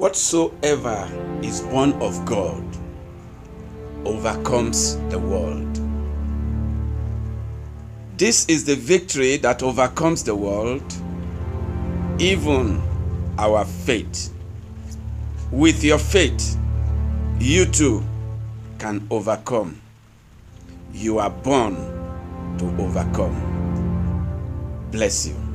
Whatsoever is born of God overcomes the world. This is the victory that overcomes the world, even our faith. With your faith, you too can overcome. You are born to overcome. Bless you.